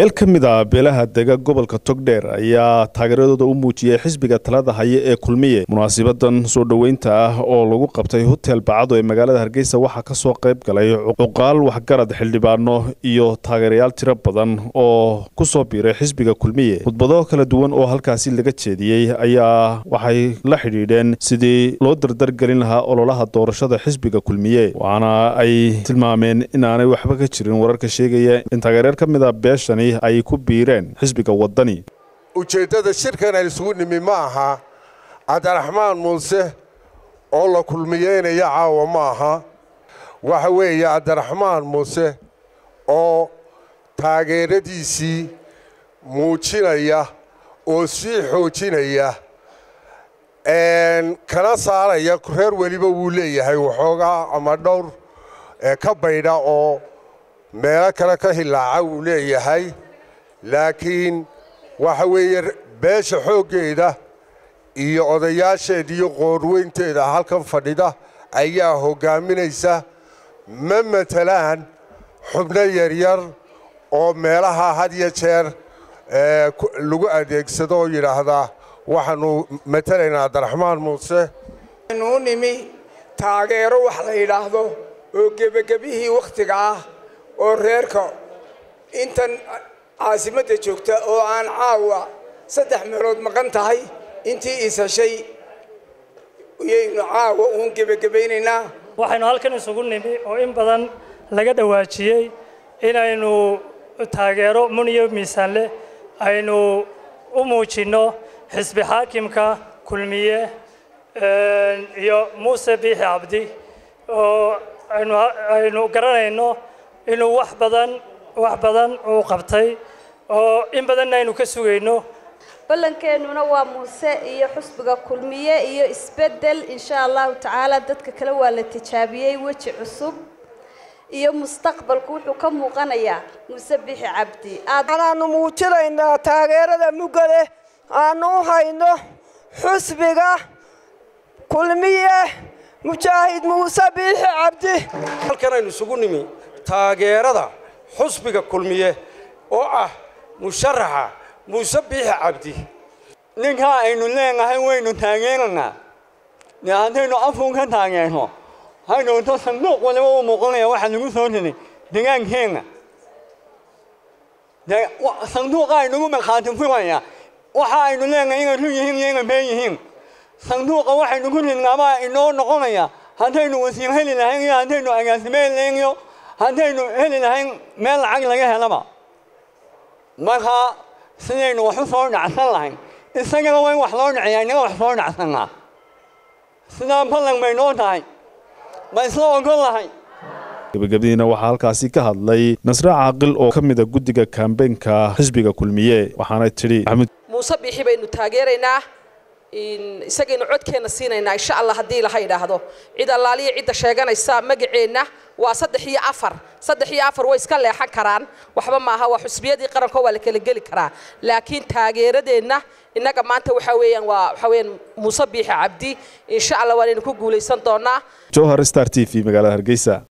meel ka mid a beelaha dega gobolka togdheer ayaa taageeradooda u muujiyey xisbiga talada haye ee kulmiye. Munaasibadan soo dhoweynta ah oo lagu qabtay hotel bacado ee magaalada hargeysa waxaa ka soo qayb galay cuqaal waxgarad xildhibaano iyo taageerayaal tiro badan oo ku soo biiray xisbiga kulmiye. Khudbado kala duwan oo halkaasi laga jeediyey ayaa waxay la xidhiidheen sidii loo dardargelin lahaa ololaha doorashada xisbiga kulmiye waxaana ay tilmaameen inaanay waxba ka jirin wararka sheegaya. In taageereer ka mid a beeshan ay ku biireen xisbiga wadani ujeeddada shirkan ay isugu nimi ma aha cabdiraxmaan muuse oo la kulmiyeynaya caawa ma aha waxa weeye cabdiraxmaan muuse oo taageeradiisii muujinaya oo sii xoojinaya kana saaraya reer weliba wuu leeyahay waxoogaa ama dhowr ka baydha oo meelo kale ka hilaaca wuu leeyahay laakiin waxa weeye beesha xooggeeda iyo odayaasheeda iyo qoorweynteeda halkan fadhida ayaa hoggaaminaysa ma matelaan xubno yaryar oo meelaha had iyo jeer lagu adeegsado oo yidhaahdaa waxaannu matelaynaa cabdiraxmaan muuse. Nuu nimi taageero wax la yidhaahdo oo gebagebihii wakhtiga ah oo reerka intan caasimadda joogta oo aan caawa saddex meelood maqan tahay intii isheshay yaynu caawa uun gebagebaynaynaa waxaynu halkan isugu nimi oo in badan laga dhawaajiyey inaynu taageero muniyo miisaan leh. Aynu u muujinno xisbi xaakimka kulmiye iyo muuse biixi cabdi oo aynu garanayno inuu wax badan wax badan uu qabtay oo in badanna aynu ka sugayno. Ballankeenuna waa muuse iyo xusbiga kulmiye iyo isbeddel. Insha allahu tacaala dadka kale waa la tijaabiyey weji cusub iyo mustaqbalku wuxuu ka muuqanayaa muuse bixi cabdi. Anaanu muujinaynaa taageerada mugga leh aanu u hayno xusbiga kulmiye mujaahid muuse biixi cabdi. Halkan aynu isugu nimi taageerada xusbiga kulmiye oo ah musharaxa muuse biixi cabdi. Ninkaa aynu leenahay waynu taageeranaa dee haddaynu afun ka taageerno haynooto sanduuq waliba u muuqanaya waxaa lagu soo riday degaankeenna dee sanduuqa aynugu markhaati furaya waxa aynu leenahay inay run yihiin iyo inay been yihiin. Sanduuqa waxaynu ku ridnaabaa inoo noqonaya haddaynu wasiir heli lahayn iyo haddaynu agaasimeyn lahayn iyo haddaynu heli lahayn meel lacag laga helaba. Markaa sidaynu wax u soo dhacsan lahayn. Isagana waa in wax loo dhaceeyaa inaga wax soo dhacsannaa sidaa ballan bay noo tahay. Ma isla ogol lahay. Gabagabadiina waxaa halkaasi ka hadlay nasre caaqil oo ka mida guddiga kaambeynka xisbiga kulmiye. Waxaanay tidhi muuse biixi baynu taageeraynaa. Isagaynu codkeenna siinaynaa insha allah haddii laha idhaahdo cid allaaliya cidda sheeganaysa magaceenna waa saddex iyo afar. Saddex iyo afar way iska leexan karaan. Waxba maaha waa xusbiyadii qaranko waa la kala geli karaa. Laakiin taageeradeenna innaga maanta waxaa weeyaan waa waxaa weeyaan muuse biixi cabdi. Insha allah waanaynu ku guulaysan doonaa. Jowhar star t v magaalada hargeysa